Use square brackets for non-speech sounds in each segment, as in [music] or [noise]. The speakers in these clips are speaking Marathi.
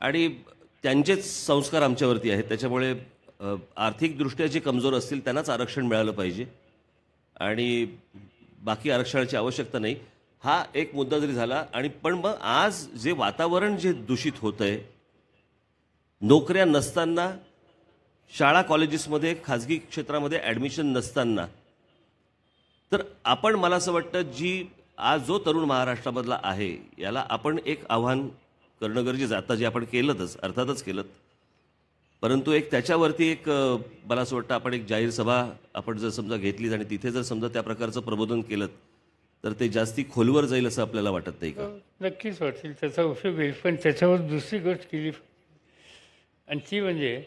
आणि त्यांचेच संस्कार आमच्यावरती आहेत. त्याच्यामुळे आर्थिकदृष्ट्या जे कमजोर असतील त्यांनाच आरक्षण मिळालं पाहिजे. आणि बाकी आरक्षणाची आवश्यकता नाही. हा एक मुद्दा जरी झाला आणि पण मग आज जे वातावरण जे दूषित होतं आहे नोकऱ्या नसताना शाळा कॉलेजेसमध्ये खाजगी क्षेत्रामध्ये ॲडमिशन नसताना तर आपण मला असं वाटतं जी आज जो तरुण महाराष्ट्रामधला आहे याला आपण एक आव्हान करणं गरजेचं. आता जे आपण केलंच अर्थातच केलं परंतु एक त्याच्यावरती एक मला असं वाटतं आपण एक जाहीर सभा आपण जर समजा घेतलीच आणि तिथे जर समजा त्या प्रकारचं प्रबोधन केलं तर ते जास्ती खोलवर जाईल असं आपल्याला वाटत नाही का? नक्कीच वाटेल त्याचा उपयोग होईल. पण त्याच्यावर दुसरी गोष्ट केली. आणि ती म्हणजे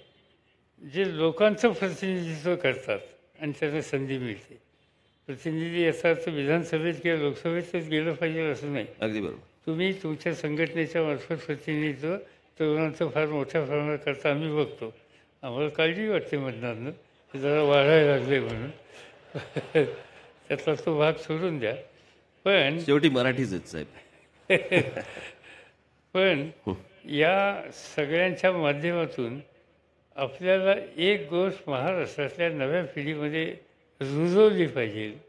जे लोकांचं प्रतिनिधित्व करतात आणि त्यांना संधी मिळते. प्रतिनिधी याचा अर्थ विधानसभेत किंवा लोकसभेतच गेलं पाहिजे असं नाही. अगदी बरोबर. तुम्ही तुमच्या संघटनेच्या मार्फत प्रतिनिधित्व तरुणांचं फार मोठ्या प्रमाणात करता आम्ही बघतो. आम्हाला काळजी वाटते मतदारनं ते जरा वाढायला लागले म्हणून. [laughs] त्यातला तो भाग सोडून द्या. पण शेवटी मराठीच साहेब. [laughs] पण या सगळ्यांच्या माध्यमातून आपल्याला एक गोष्ट महाराष्ट्रातल्या नव्या पिढीमध्ये रुजवली पाहिजे.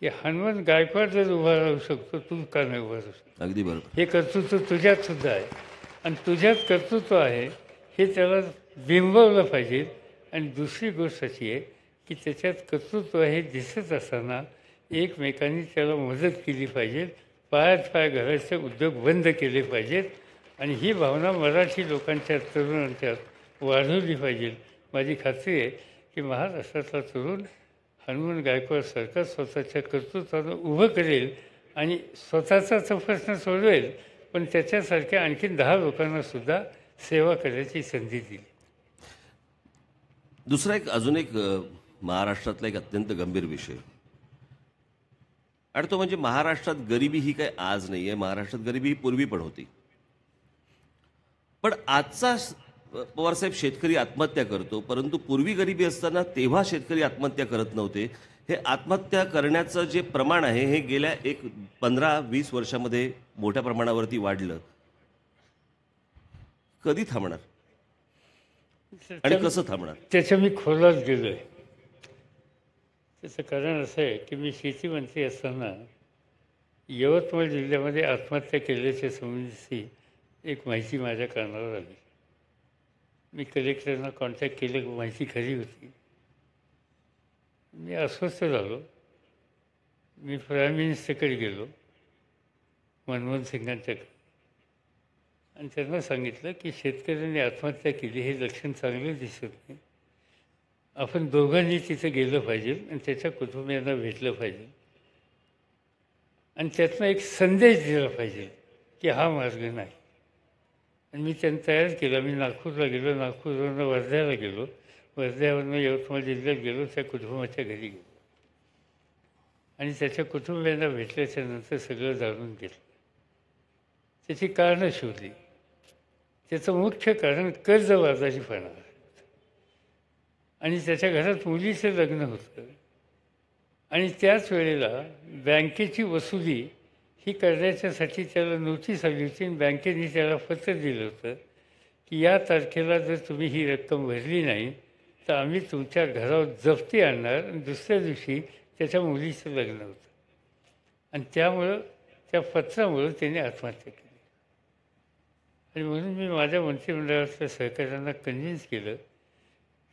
की हनुमंत गायकवाड जर उभा राहू शकतो तू का नाही उभा राहू शकतो? अगदी बरोबर. हे कर्तृत्व तुझ्यात सुद्धा आहे. आणि तुझ्यात कर्तृत्व आहे हे त्याला बिंबवलं पाहिजे. आणि दुसरी गोष्ट अशी आहे की त्याच्यात कर्तृत्व हे दिसत असताना एकमेकांनी त्याला मदत केली पाहिजे. पायात पाय घालायचे उद्योग बंद केले पाहिजेत. आणि ही भावना मराठी लोकांच्या तरुणांच्यात वाढवली पाहिजे. माझी खात्री आहे की महाराष्ट्रातला तरुण हनुमान गायकवाड सरकार स्वतःच्या कर्तृत्वानं उभं करेल आणि स्वतःचा प्रश्न सोडवेल पण त्याच्यासारख्या आणखीन दहा लोकांना सुद्धा सेवा करण्याची संधी दिली. दुसरा एक अजून एक महाराष्ट्रातला एक अत्यंत गंभीर विषय. आणि तो म्हणजे महाराष्ट्रात गरिबी ही काही आज नाही आहे महाराष्ट्रात गरिबी ही पूर्वी पण होती. पण आजचा पवारसाहेब शेतकरी आत्महत्या करतो परंतु पूर्वी गरिबी असताना तेव्हा शेतकरी आत्महत्या करत नव्हते. हे आत्महत्या करण्याचं जे प्रमाण आहे हे गेल्या एक पंधरा वीस वर्षामध्ये मोठ्या प्रमाणावरती वाढलं. कधी थांबणार? आणि कसं थांबणार? त्याच्या मी खोलात गेलो आहे त्याचं कारण असं आहे की मी शेतीमंत्री असताना यवतमाळ जिल्ह्यामध्ये आत्महत्या केल्याच्या संबंधी एक माहिती माझ्या कानावर आली. मी कलेक्टरना कॉन्टॅक्ट केलं माहिती खरी होती. मी अस्वस्थ झालो. मी प्राईम मिनिस्टरकडे गेलो मनमोहन सिंगांच्याकडे आणि त्यांना सांगितलं की शेतकऱ्यांनी आत्महत्या केली हे लक्षण चांगलं दिसत नाही. आपण दोघांनी तिथं गेलं पाहिजे आणि त्याच्या कुटुंबियांना भेटलं पाहिजे. आणि त्यातनं एक संदेश दिला पाहिजे की हा मार्ग नाही. आणि मी त्यांनी तयार केलं. मी नागपूरला गेलो नागपूरवरनं वर्ध्याला गेलो. वर्ध्यावरनं यवतमाळ जिल्ह्यात गेलो त्या कुटुंबाच्या घरी गेलो. आणि त्याच्या कुटुंबियांना भेटल्याच्या नंतर सगळं जाणून घेतलं. त्याची कारणं शोधली. त्याचं मुख्य कारण कर्जबाजारीपणा आणि त्याच्या घरात मुलीचं लग्न होतं. आणि त्याच वेळेला बँकेची वसुली ही करण्याच्यासाठी त्याला नोटीस आली होती आणि बँकेने त्याला पत्र दिलं होतं की या तारखेला जर तुम्ही ही रक्कम भरली नाही तर आम्ही तुमच्या घरावर जप्ती आणणार आणि दुसऱ्या दिवशी त्याच्या मुलीचं लग्न होतं. आणि त्यामुळं त्या पत्रामुळं त्याने आत्महत्या केली. आणि म्हणून मी माझ्या मंत्रिमंडळातल्या सहकाऱ्यांना कन्व्हिन्स केलं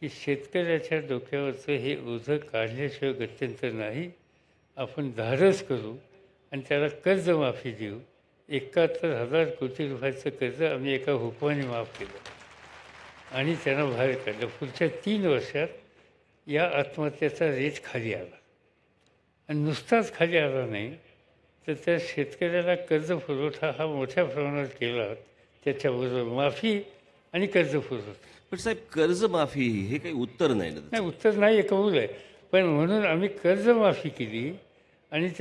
की शेतकऱ्याच्या डोक्यावरचं हे ओझं काढल्याशिवाय गत्यंतर नाही. आपण धाडस करू आणि त्याला कर्जमाफी देऊ. एकाहत्तर हजार कोटी रुपयाचं कर्ज आम्ही एका हुकमाने माफ केलं. आणि त्यांना बाहेर काढलं. पुढच्या तीन वर्षात या आत्महत्याचा रेट खाली आला. आणि नुसताच खाली आला नाही तर त्या शेतकऱ्याला कर्ज पुरवठा हा मोठ्या प्रमाणात केला. त्याच्याबरोबर माफी आणि कर्ज पुरवठा पण साहेब कर्जमाफी हे काही उत्तर नाही ना नाही उत्तर नाही कबूल आहे. पण म्हणून आम्ही कर्जमाफी केली आणि त्या